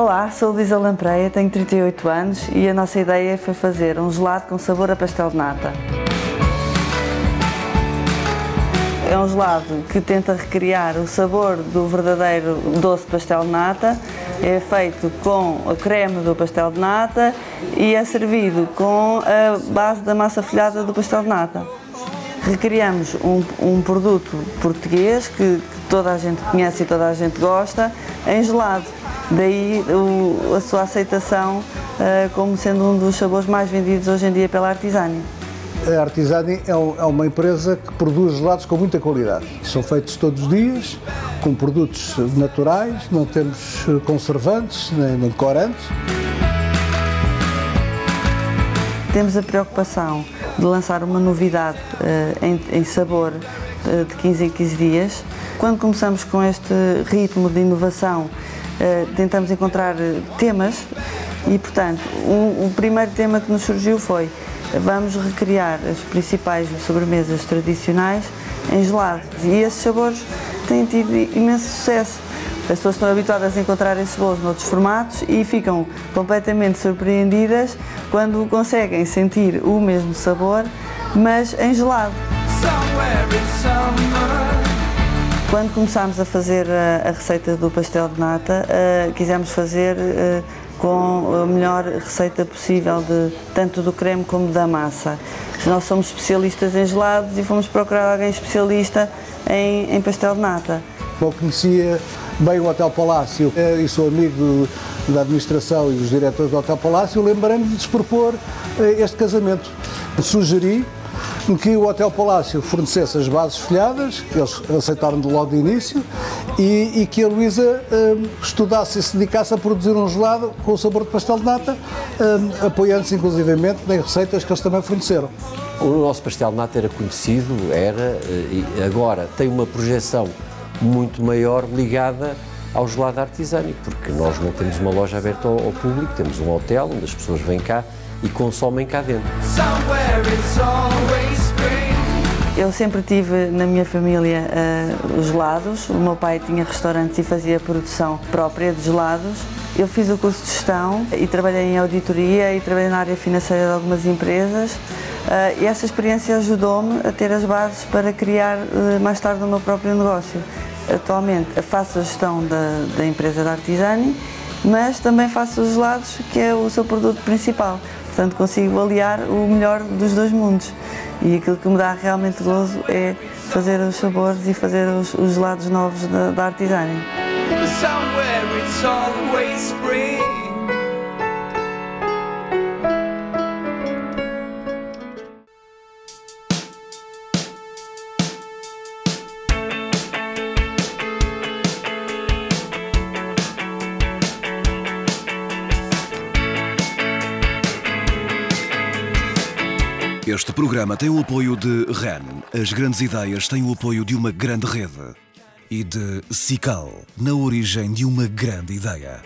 Olá, sou Luísa Lampreia, tenho 38 anos e a nossa ideia foi fazer um gelado com sabor a pastel de nata. É um gelado que tenta recriar o sabor do verdadeiro doce pastel de nata. É feito com o creme do pastel de nata e é servido com a base da massa folhada do pastel de nata. Recriamos um, um produto português que toda a gente conhece e toda a gente gosta em gelado. Daí o, a sua aceitação uh, como sendo um dos sabores mais vendidos hoje em dia pela Artisani. A Artisani é, um, é uma empresa que produz gelados com muita qualidade. São feitos todos os dias, com produtos naturais, não temos conservantes nem, nem corantes. Temos a preocupação de lançar uma novidade uh, em, em, sabor de 15 em 15 dias. Quando começamos com este ritmo de inovação, eh, tentamos encontrar eh, temas e, portanto, um, o primeiro tema que nos surgiu foi vamos recriar as principais sobremesas tradicionais em gelado e esses sabores têm tido imenso sucesso. As pessoas estão habituadas a encontrar esses bolos noutros formatos e ficam completamente surpreendidas quando conseguem sentir o mesmo sabor, mas em gelado. Quando começámos a fazer a, a receita do pastel de nata, uh, quisemos fazer uh, com a melhor receita possível, de, tanto do creme como da massa. Nós somos especialistas em gelados e fomos procurar alguém especialista em, em pastel de nata. Eu conhecia bem o Hotel Palácio eh, e sou amigo da administração e dos diretores do Hotel Palácio, lembrei-me de propor este casamento. Sugeri que o Hotel Palácio fornecesse as bases folhadas, eles aceitaram de logo de início, e, e que a Luísa um, estudasse e se dedicasse a produzir um gelado com o sabor de pastel de nata, um, apoiando-se inclusivamente nas receitas que eles também forneceram. O nosso pastel de nata era conhecido, era, e agora tem uma projeção muito maior ligada ao gelado artesânico, porque nós não temos uma loja aberta ao, ao público, temos um hotel onde as pessoas vêm cá e consomem cá dentro. Eu sempre tive na minha família uh, os gelados. O meu pai tinha restaurantes e fazia produção própria de gelados. Eu fiz o curso de gestão e trabalhei em auditoria e trabalhei na área financeira de algumas empresas. Uh, e essa experiência ajudou-me a ter as bases para criar uh, mais tarde o meu próprio negócio. Atualmente faço a gestão da, da empresa da Artisani, mas também faço os gelados, que é o seu produto principal. Portanto, consigo aliar o melhor dos dois mundos. E aquilo que me dá realmente gozo é fazer os sabores e fazer os, os gelados novos da, da Artisani. Este programa tem o apoio de REN. As grandes ideias têm o apoio de uma grande rede. E de Cical, na origem de uma grande ideia.